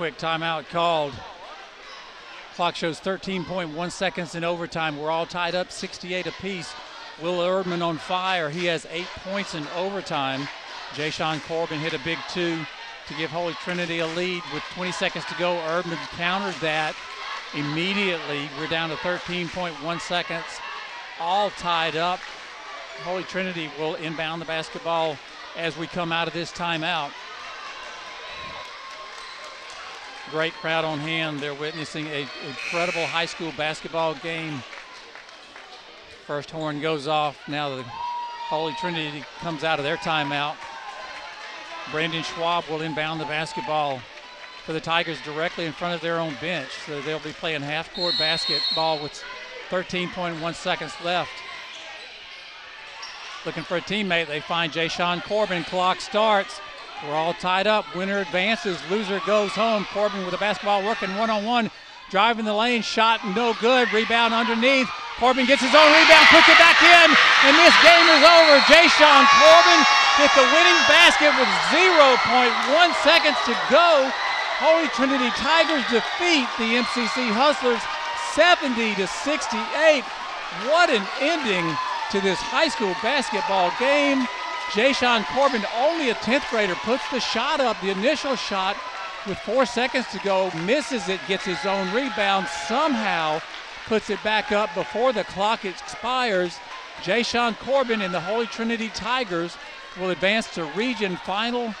quick timeout called. Clock shows 13.1 seconds in overtime. We're all tied up 68 apiece. Will Erdman on fire. He has eight points in overtime. Jay Corbin hit a big two to give Holy Trinity a lead with 20 seconds to go. Erdman countered that immediately. We're down to 13.1 seconds. All tied up. Holy Trinity will inbound the basketball as we come out of this timeout. Great crowd on hand. They're witnessing an incredible high school basketball game. First horn goes off. Now the Holy Trinity comes out of their timeout. Brandon Schwab will inbound the basketball for the Tigers directly in front of their own bench. So they'll be playing half court basketball with 13.1 seconds left. Looking for a teammate. They find Jay Sean Corbin. Clock starts. We're all tied up. Winner advances. Loser goes home. Corbin with the basketball working one on one. Driving the lane. Shot no good. Rebound underneath. Corbin gets his own rebound. Puts it back in. And this game is over. Jay Sean Corbin hit the winning basket with 0.1 seconds to go. Holy Trinity Tigers defeat the MCC Hustlers 70 to 68. What an ending to this high school basketball game. Jay-Sean Corbin, only a 10th grader, puts the shot up, the initial shot with four seconds to go, misses it, gets his own rebound, somehow puts it back up before the clock expires. Jay-Sean Corbin and the Holy Trinity Tigers will advance to region final